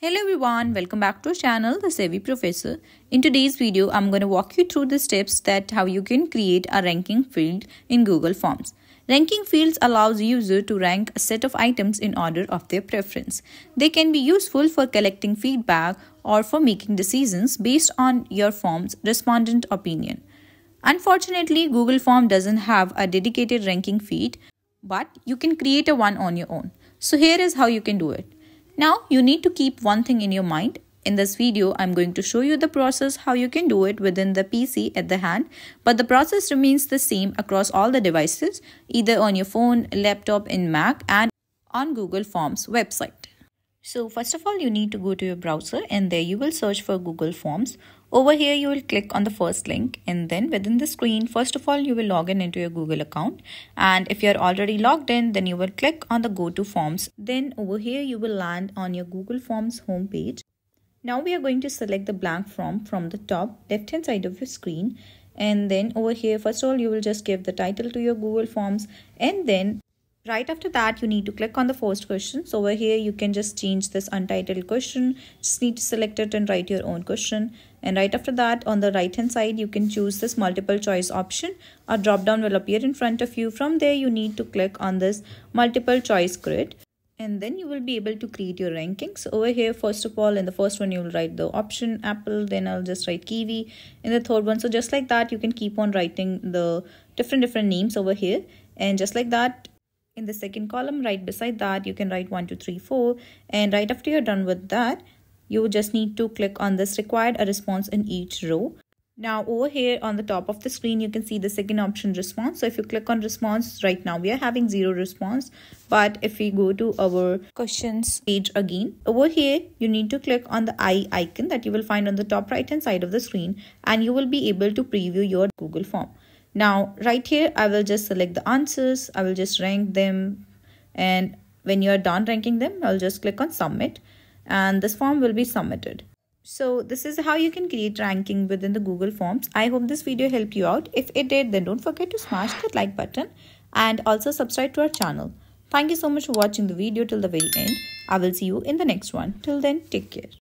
Hello everyone, welcome back to our channel The Savvy Professor. In today's video, I'm going to walk you through the steps that how you can create a ranking field in Google Forms. Ranking fields allows user to rank a set of items in order of their preference. They can be useful for collecting feedback or for making decisions based on your form's respondent opinion. Unfortunately, Google Form doesn't have a dedicated ranking field, but you can create a one on your own. So here is how you can do it. Now you need to keep one thing in your mind. In this video, I'm going to show you the process how you can do it within the PC at the hand, but the process remains the same across all the devices, either on your phone, laptop, in Mac, and on Google Forms website. So first of all, you need to go to your browser and there you will search for Google Forms. Over here, you will click on the first link and then within the screen, first of all, you will log in into your Google account. And if you're already logged in, then you will click on the go to forms. Then over here, you will land on your Google Forms homepage. Now we are going to select the blank form from the top left hand side of your screen. And then over here, first of all, you will just give the title to your Google Forms and then Right after that, you need to click on the first question. So over here, you can just change this untitled question. Just need to select it and write your own question. And right after that, on the right hand side, you can choose this multiple choice option. A drop down will appear in front of you. From there, you need to click on this multiple choice grid and then you will be able to create your rankings over here first of all in the first one you will write the option apple then i'll just write kiwi in the third one so just like that you can keep on writing the different different names over here and just like that in the second column right beside that you can write 1 2 3 4 and right after you're done with that you just need to click on this required a response in each row. Now over here on the top of the screen you can see the second option response. So if you click on response right now we are having zero response. But if we go to our questions page again over here you need to click on the eye icon that you will find on the top right hand side of the screen. And you will be able to preview your google form now, right here, I will just select the answers. I will just rank them. And when you're done ranking them, I'll just click on submit and this form will be submitted. So this is how you can create ranking within the Google Forms. I hope this video helped you out. If it did, then don't forget to smash that like button and also subscribe to our channel. Thank you so much for watching the video till the very end. I will see you in the next one. Till then, take care.